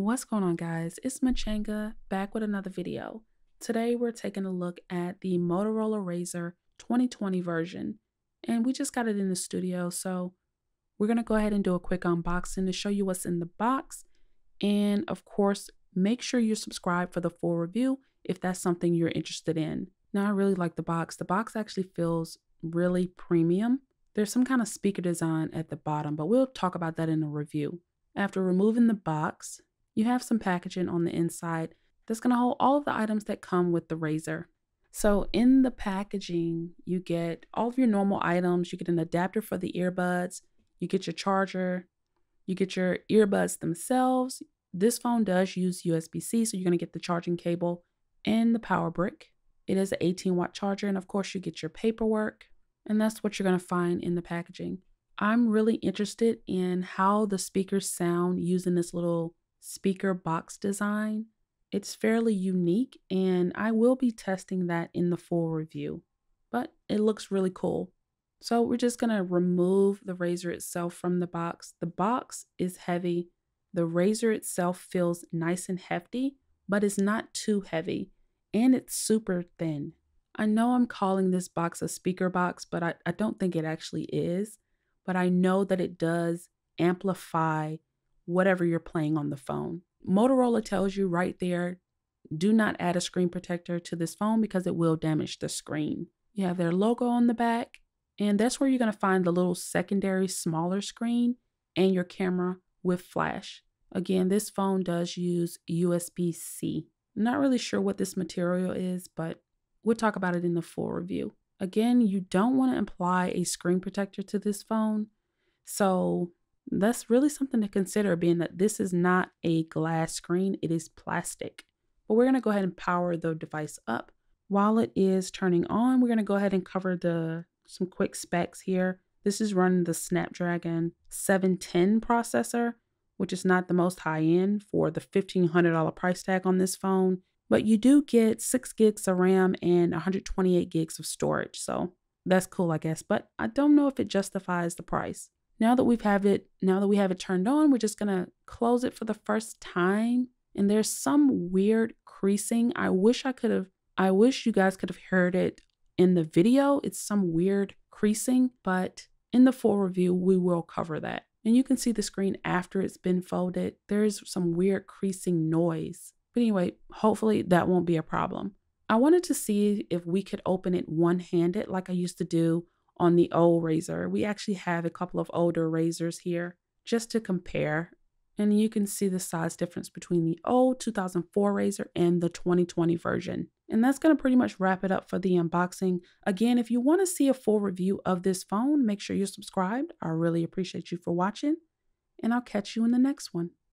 What's going on guys? It's Mchanga back with another video. Today we're taking a look at the Motorola Razr 2020 version and we just got it in the studio so we're going to go ahead and do a quick unboxing to show you what's in the box and of course make sure you're subscribed for the full review if that's something you're interested in. Now I really like the box. The box actually feels really premium. There's some kind of speaker design at the bottom but we'll talk about that in a review. After removing the box, you have some packaging on the inside that's going to hold all of the items that come with the Razr. So in the packaging, you get all of your normal items. You get an adapter for the earbuds. You get your charger. You get your earbuds themselves. This phone does use USB-C, so you're going to get the charging cable and the power brick. It is an 18 watt charger, and of course you get your paperwork, and that's what you're going to find in the packaging. I'm really interested in how the speakers sound using this little speaker box design. It's fairly unique, and I will be testing that in the full review, but it looks really cool. So we're just going to remove the Razr itself from the box. The box is heavy. The Razr itself feels nice and hefty, but it's not too heavy, and it's super thin. I know I'm calling this box a speaker box, but I, I don't think it actually is. But I know that it does amplify whatever you're playing on the phone. Motorola tells you right there do not add a screen protector to this phone because it will damage the screen. You have their logo on the back, and that's where you're going to find the little secondary smaller screen and your camera with flash. Again, this phone does use USB C. Not really sure what this material is, but we'll talk about it in the full review. Again, you don't want to apply a screen protector to this phone. So that's really something to consider being that this is not a glass screen, it is plastic. But we're to go ahead and power the device up. While it is turning on, we're to go ahead and cover the some quick specs here. This is running the Snapdragon 710 processor, which is not the most high end for the $1,500 price tag on this phone. But you do get 6 gigs of RAM and 128 gigs of storage. So that's cool, I guess. But I don't know if it justifies the price. Now that we've have it, now that we have it turned on, we're just gonna close it for the first time. And there's some weird creasing. I wish I could have, I wish you guys could have heard it in the video. It's some weird creasing, but in the full review, we will cover that. And you can see the screen after it's been folded. There's some weird creasing noise. But anyway, hopefully that won't be a problem. I wanted to see if we could open it one-handed like I used to do on the old Razr. We actually have a couple of older Razrs here just to compare. And you can see the size difference between the old 2004 Razr and the 2020 version. And that's going to pretty much wrap it up for the unboxing. Again, if you want to see a full review of this phone, make sure you're subscribed. I really appreciate you for watching. And I'll catch you in the next one.